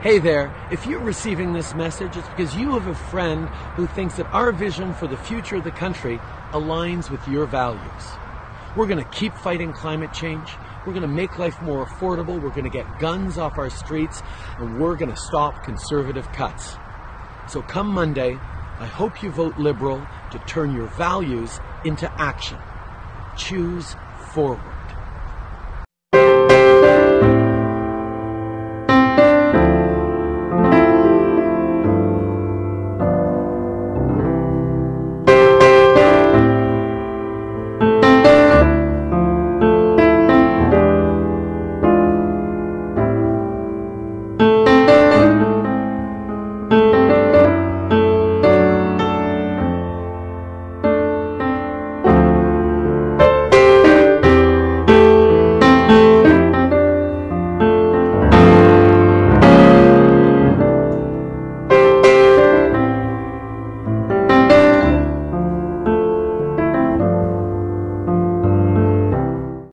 Hey there, if you're receiving this message, it's because you have a friend who thinks that our vision for the future of the country aligns with your values. We're going to keep fighting climate change. We're going to make life more affordable. We're going to get guns off our streets. And we're going to stop conservative cuts. So come Monday, I hope you vote Liberal to turn your values into action. Choose forward.